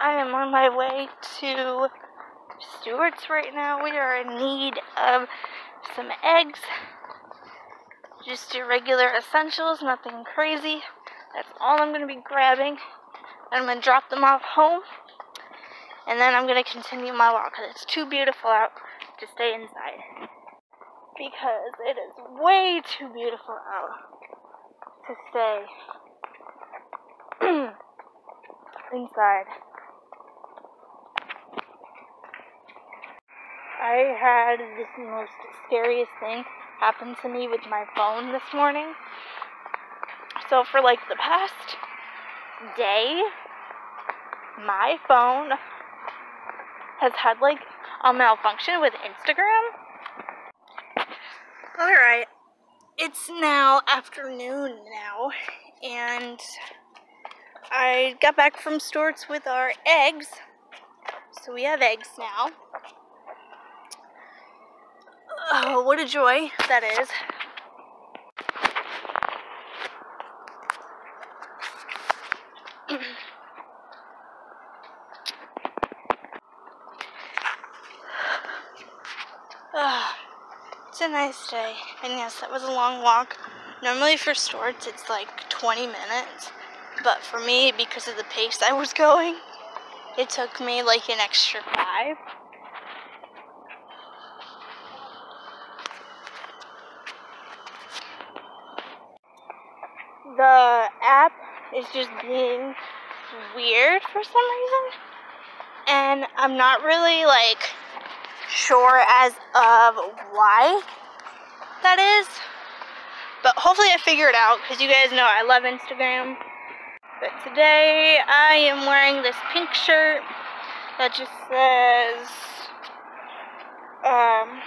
I am on my way to Stewart's right now. We are in need of some eggs. Just your regular essentials, nothing crazy. That's all I'm going to be grabbing. I'm going to drop them off home. And then I'm going to continue my walk because it's too beautiful out to stay inside. Because it is way too beautiful out to stay inside. I had this most scariest thing happen to me with my phone this morning. So, for like the past day, my phone has had like a malfunction with Instagram. Alright, it's now afternoon now, and I got back from Stewart's with our eggs. So we have eggs now. Oh, what a joy that is. oh, it's a nice day. And yes, that was a long walk. Normally for Stewart's it's like 20 minutes. But for me, because of the pace I was going, it took me like an extra five. the app is just being weird for some reason. And I'm not really like sure as of why that is. But hopefully I figure it out because you guys know I love Instagram. But today I am wearing this pink shirt that just says um,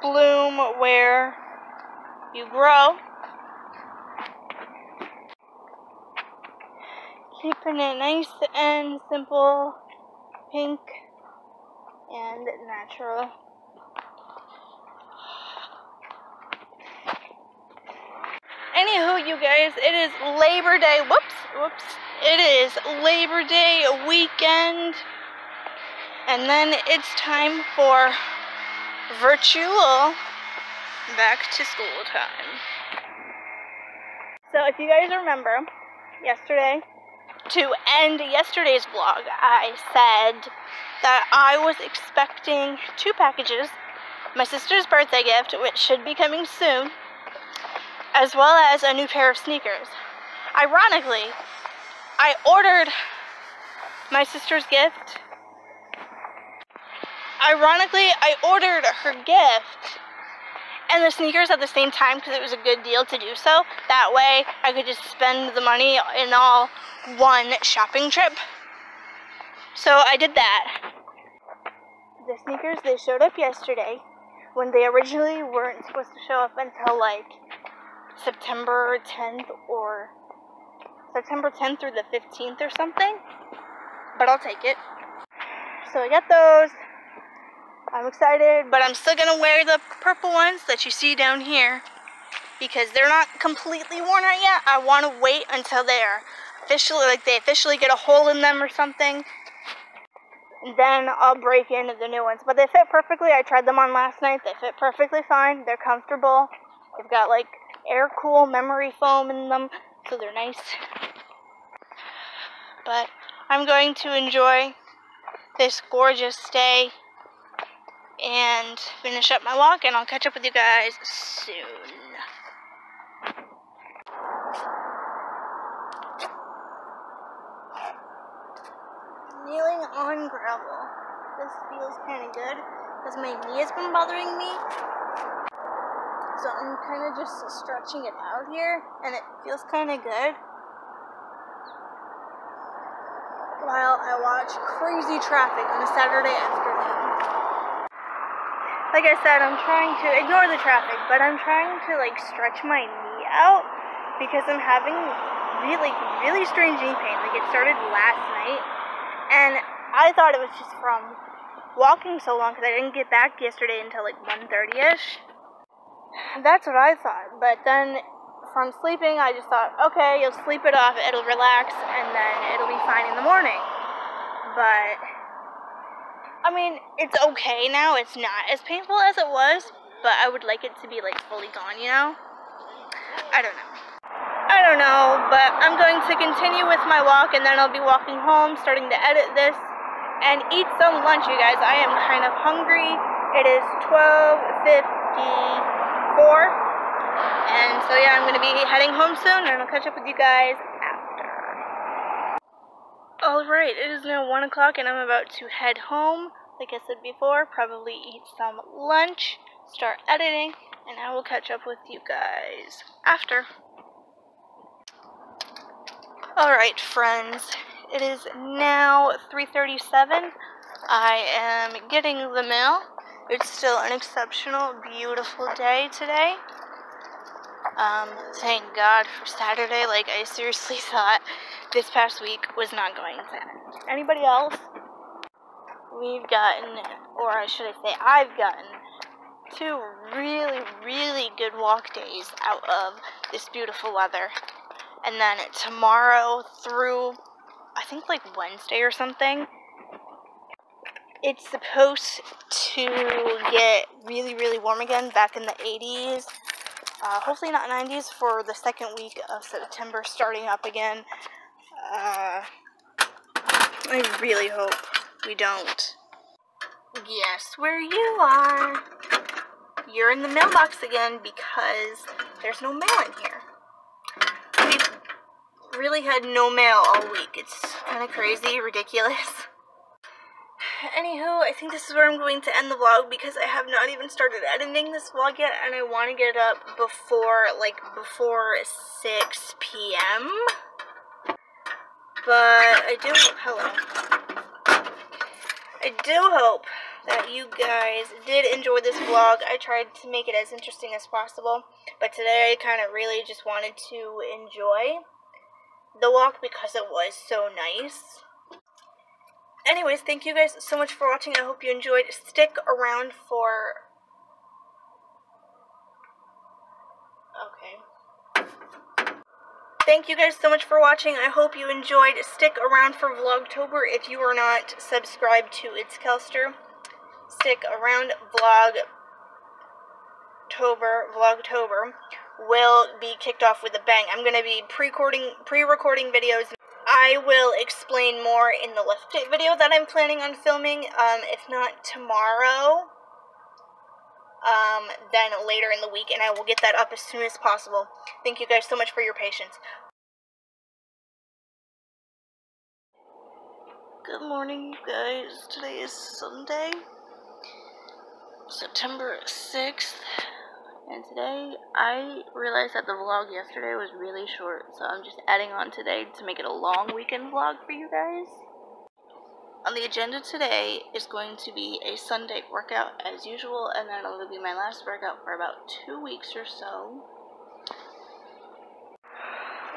bloom where you grow. Keeping it nice and simple, pink and natural. Anywho, you guys, it is Labor Day. Whoops, whoops. It is Labor Day weekend. And then it's time for virtual back to school time. So if you guys remember, yesterday, to end yesterday's vlog, I said that I was expecting two packages, my sister's birthday gift, which should be coming soon, as well as a new pair of sneakers. Ironically, I ordered my sister's gift. Ironically, I ordered her gift and the sneakers at the same time because it was a good deal to do so. That way I could just spend the money in all one shopping trip. So I did that. The sneakers, they showed up yesterday when they originally weren't supposed to show up until like September 10th or September 10th through the 15th or something. But I'll take it. So I got those. I'm excited, but I'm still gonna wear the purple ones that you see down here because they're not completely worn out yet. I want to wait until they're officially, like they officially get a hole in them or something. And then I'll break into the new ones. But they fit perfectly. I tried them on last night. They fit perfectly fine. They're comfortable. They've got like air cool memory foam in them, so they're nice. But I'm going to enjoy this gorgeous day and finish up my walk, and I'll catch up with you guys soon. Kneeling on gravel. This feels kind of good because my knee has been bothering me. So I'm kind of just stretching it out here, and it feels kind of good. While I watch crazy traffic on a Saturday afternoon like I said, I'm trying to ignore the traffic, but I'm trying to like stretch my knee out because I'm having really, really strange knee pain. Like it started last night, and I thought it was just from walking so long because I didn't get back yesterday until like 1.30ish. That's what I thought. But then from sleeping, I just thought, okay, you'll sleep it off, it'll relax, and then it'll be fine in the morning. But, I mean, it's okay now. It's not as painful as it was, but I would like it to be, like, fully gone, you know? I don't know. I don't know, but I'm going to continue with my walk, and then I'll be walking home, starting to edit this, and eat some lunch, you guys. I am kind of hungry. It is 12.54. And so yeah, I'm gonna be heading home soon and I'll catch up with you guys. Alright, it is now 1 o'clock and I'm about to head home. Like I said before, probably eat some lunch, start editing, and I will catch up with you guys after. Alright friends, it is now 3.37. I am getting the mail. It's still an exceptional, beautiful day today. Um, thank God for Saturday. Like, I seriously thought this past week was not going to. Anybody else? We've gotten, or should I say, I've gotten two really, really good walk days out of this beautiful weather. And then tomorrow through, I think like Wednesday or something, it's supposed to get really, really warm again, back in the 80s. Uh, hopefully not 90s for the second week of September starting up again. Uh, I really hope we don't. Guess where you are? You're in the mailbox again because there's no mail in here. We've really had no mail all week. It's kind of crazy, ridiculous. Anywho, I think this is where I'm going to end the vlog because I have not even started editing this vlog yet and I want to get it up before, like, before 6 p.m. But I do, hello. I do hope that you guys did enjoy this vlog. I tried to make it as interesting as possible, but today I kind of really just wanted to enjoy the walk because it was so nice. Anyways, thank you guys so much for watching. I hope you enjoyed. Stick around for... Okay. Thank you guys so much for watching. I hope you enjoyed. Stick around for Vlogtober if you are not subscribed to It's Kelster. Stick around. Vlogtober, Vlogtober will be kicked off with a bang. I'm going to be pre-recording pre-recording videos I will explain more in the lift video that I'm planning on filming. Um, if not tomorrow, um, then later in the week, and I will get that up as soon as possible. Thank you guys so much for your patience. Good morning, you guys. Today is Sunday, September 6th. And today, I realized that the vlog yesterday was really short, so I'm just adding on today to make it a long weekend vlog for you guys. On the agenda today is going to be a Sunday workout as usual, and then it'll be my last workout for about two weeks or so.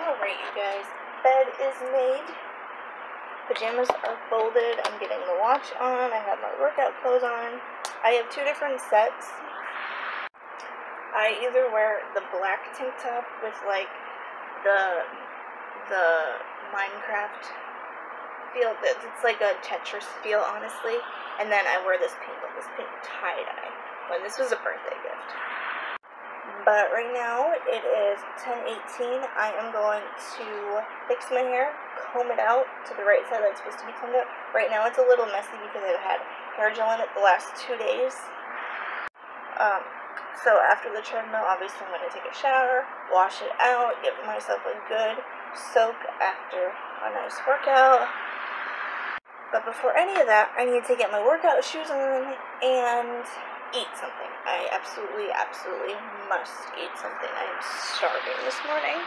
Alright, you guys, bed is made. Pajamas are folded. I'm getting the watch on. I have my workout clothes on. I have two different sets I either wear the black tank top with like the the Minecraft feel. It's like a Tetris feel, honestly. And then I wear this pink this pink tie dye. When this was a birthday gift. But right now it is 10:18. I am going to fix my hair, comb it out to the right side that's supposed to be combed out. Right now it's a little messy because I've had hair gel in it the last two days. Um, so after the treadmill, obviously I'm going to take a shower, wash it out, give myself a good soak after a nice workout. But before any of that, I need to get my workout shoes on and eat something. I absolutely, absolutely must eat something. I am starving this morning.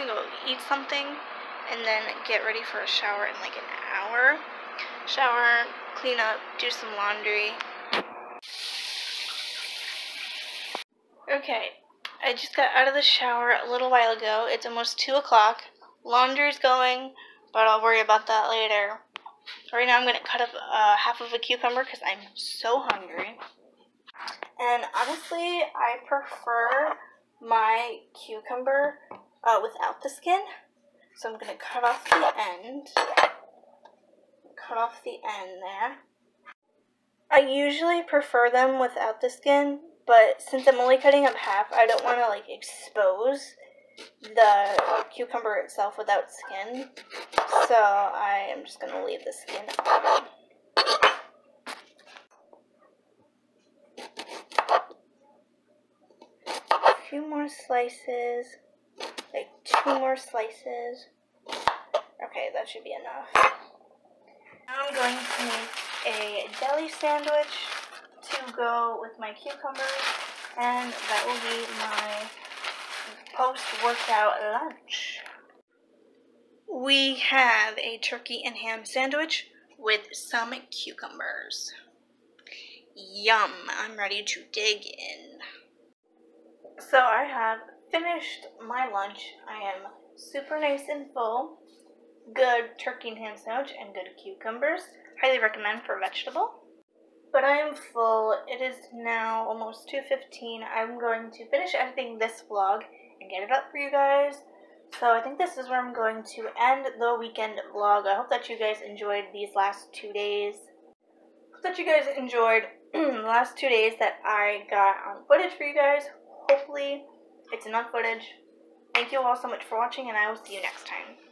To go eat something and then get ready for a shower in like an hour. Shower, clean up, do some laundry. Okay, I just got out of the shower a little while ago. It's almost 2 o'clock. Laundry's going, but I'll worry about that later. Right now I'm going to cut up uh, half of a cucumber because I'm so hungry. And honestly, I prefer my cucumber uh, without the skin. So I'm going to cut off the end. Cut off the end there. I usually prefer them without the skin, but since I'm only cutting up half, I don't want to like expose the cucumber itself without skin. So I am just going to leave the skin on. A few more slices, like two more slices. Okay, that should be enough. Now I'm going to make a deli sandwich to go with my cucumbers, and that will be my post-workout lunch. We have a turkey and ham sandwich with some cucumbers. Yum, I'm ready to dig in. So I have finished my lunch. I am super nice and full. Good turkey and ham sandwich and good cucumbers. Highly recommend for vegetable. But I am full. It is now almost 2.15. I'm going to finish editing this vlog and get it up for you guys. So I think this is where I'm going to end the weekend vlog. I hope that you guys enjoyed these last two days. I hope that you guys enjoyed the last two days that I got on footage for you guys. Hopefully it's enough footage. Thank you all so much for watching and I will see you next time.